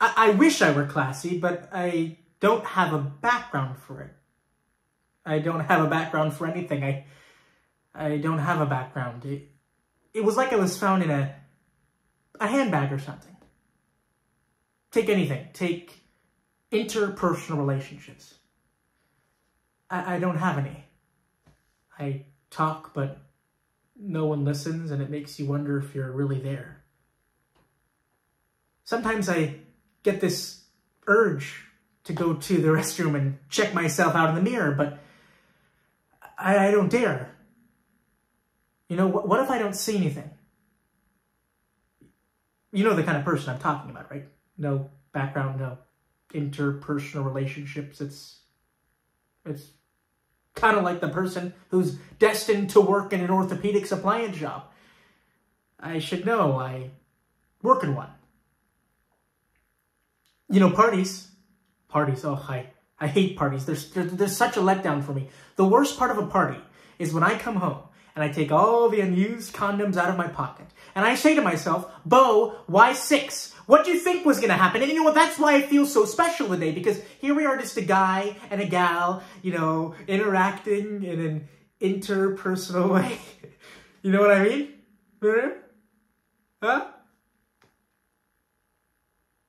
I, I wish I were classy, but I don't have a background for it. I don't have a background for anything. I I don't have a background. It, it was like I was found in a a handbag or something. Take anything. Take interpersonal relationships. I, I don't have any. I talk, but no one listens, and it makes you wonder if you're really there. Sometimes I get this urge to go to the restroom and check myself out in the mirror, but I, I don't dare. You know, what, what if I don't see anything? You know the kind of person I'm talking about, right? No background, no interpersonal relationships. It's it's kind of like the person who's destined to work in an orthopedic appliance shop. I should know. I work in one. You know, parties. Parties. Oh, I, I hate parties. There's, there's, there's such a letdown for me. The worst part of a party is when I come home and I take all the unused condoms out of my pocket. And I say to myself, Bo, why six? What do you think was going to happen? And you know what? That's why I feel so special today, because here we are just a guy and a gal, you know, interacting in an interpersonal way. you know what I mean? Huh?